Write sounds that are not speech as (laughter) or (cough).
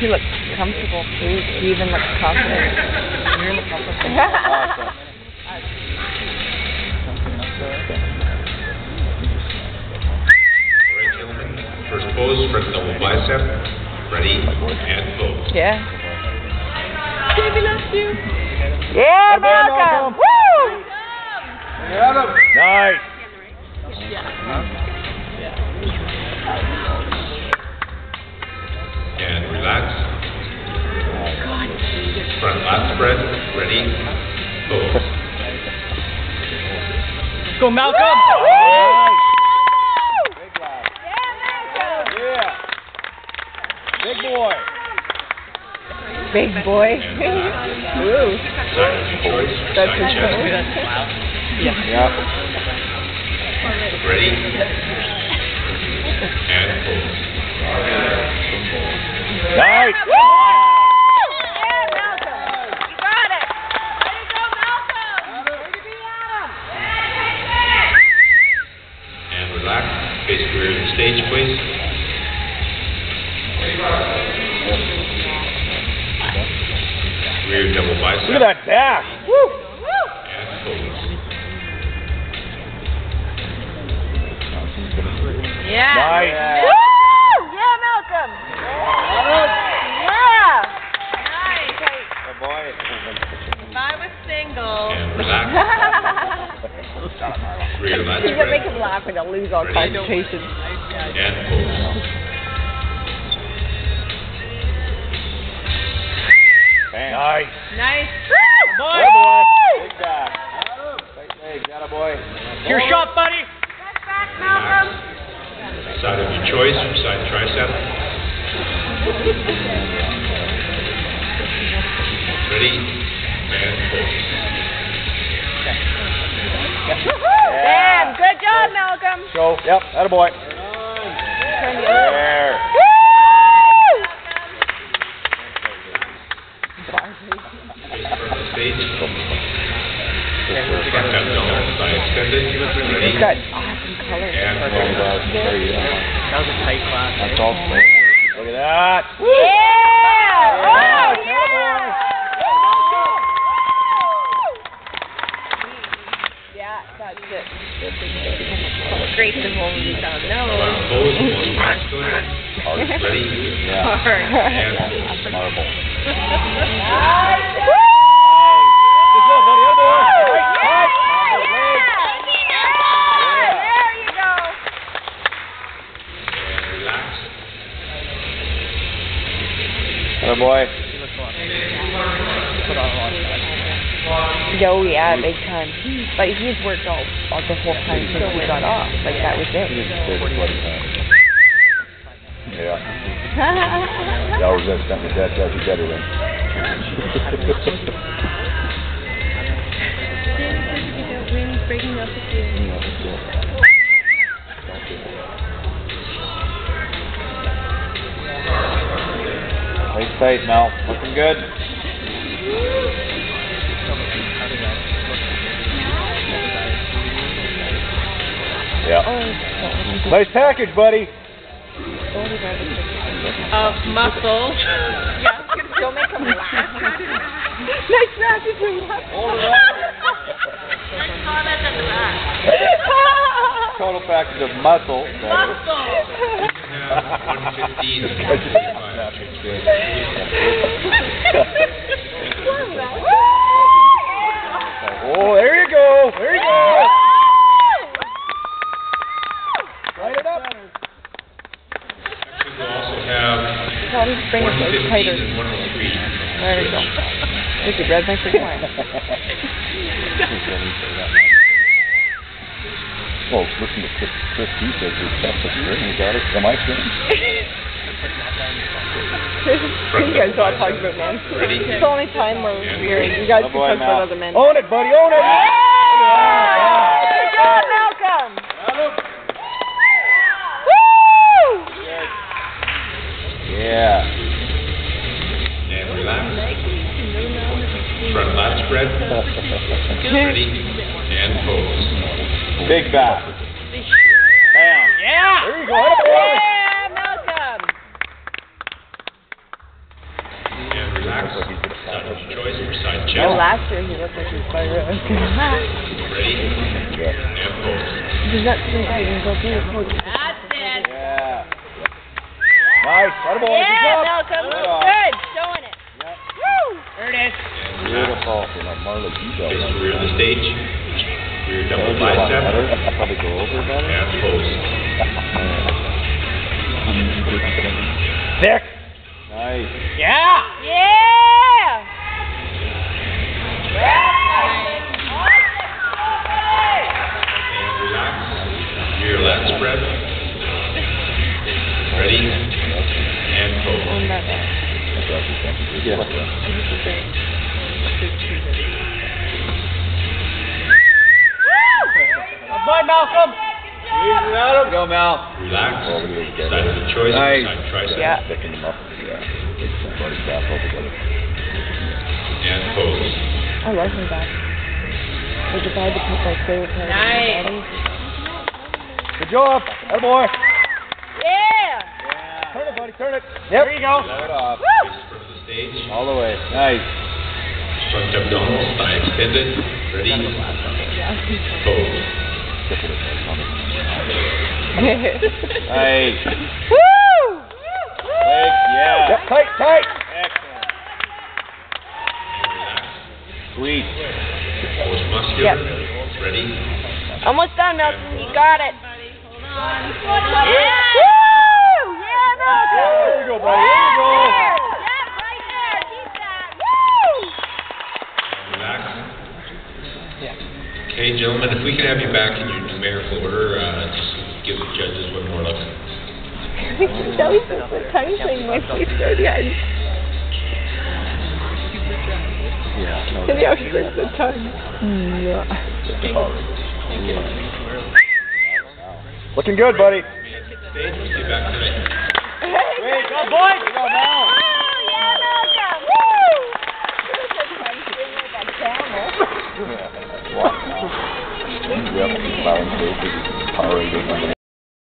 He looks comfortable too. He even looks confident. (laughs) Right, gentlemen, first pose, front double bicep, ready, and pose. yeah. Ready, pose. Let's go, Malcolm. Nice. Big lad. Yeah. Big boy. Big boy. Woo. Side of your choice, That's side Yeah. ready, and pose. Nice. Rear double bicep. Look at that dash. Woo. And pose. Yeah. Woo! Yeah, Malcolm. Yeah. Nice. Good boy. If I was single. And (laughs) relax, rear lat You're gonna make him laugh and he'll lose all concentration. and pose. Nice. Nice. Good boy. Big dash. Tight legs. Atta boy. Your shot, buddy. Get back, Malcolm. Side of your choice, side tricep. Ready, and pose. Damn, good job, Malcolm. Show. Yep. Atta boy. Turn the other There. All. Look at that. Yeah! Oh, Yeah, yeah! Yeah, that's it. Great the whole movie down. No. Last pose, one masculine. Ready, (laughs) Yeah. Marble. (laughs) Nice. Good job, buddy. Atta boy. Right, right. There you go. And relax. Atta boy. Put on a lot of that. Oh yeah, big time. Like he's worked all, all the whole time since we got off. Like that was it. Yeah. (laughs) That was that something that that's you better than. Nice tight, Mel. Looking good. Yeah. Nice package, buddy. Of muscles. Don't make him laugh. nice package for you. Hold it up. Let's that at the back. Total package of muscle. Muscle. (laughs) (laughs) One fifteen. oh, there you go. There you go. Light it up. We'll also have Tell him to bring it tighter. and one oh three. There we go. Look at red nice and wine. Oh, listen to Chris, Chris He says he's got the string. He got it. Am I string? (laughs) you guys don't talk about men. It's the only time where we're, you guys can boy, talk Mal. about other men. Own it, buddy. Own it. Yeah! Good job, Malcolm! Woo! Yeah. And relax. Front lat spread. Ready, and pose. Big bass. Bam. Yeah. There you go. Yeah, Malcolm. Well, last year he looked like he was quite. (laughs) Ready? Yeah. Does that seem? He's okay. That's it. Yeah. Nice. Yeah, Malcolm. Good. Showing it. Yep. Woo! There it is. Beautiful. From the stage. Rear double bicep. I'd probably go over better. And. Nick. Nice. Yeah. Yeah. And relax. Your lat spread. Ready? And pose. On that back. Yeah. Good boy, Malcolm. Go, Mal. Relax. Over the other Side of the choice. Nice. Tricep. Yeah. Picking them up. Yeah. It's back over there. And pose. I love him back. Like if I had to pick my favorite part Nice. of my body. Good job. Atta boy. Yeah. Turn it, buddy, turn it. Yep. There you go. Let it off. Face front of the stage. All the way. Nice. Front abdominals. Thigh extended. Ready? Pose. Nice. Woo. Legs, yeah. Yep, tight, tight. Excellent. Sweet. Pose muscular. Yep. Ready? Almost done, Malcolm. You got it. Yeah. Yeah. Woo. Yeah, Malcolm. There you go, buddy. There you go. Yeah, right there. Keep that. Woo. Relax. Okay, gentlemen, if we can have you back in that was just the tongue thing when he yeah. Yeah. no, always says the tongue. Yeah. Looking good, buddy. Stage, we'll see you back tonight. Great. Go, boy. Go, Mal. Woo. Yeah, Malcolm. Woo. Yep, balanced, power rating.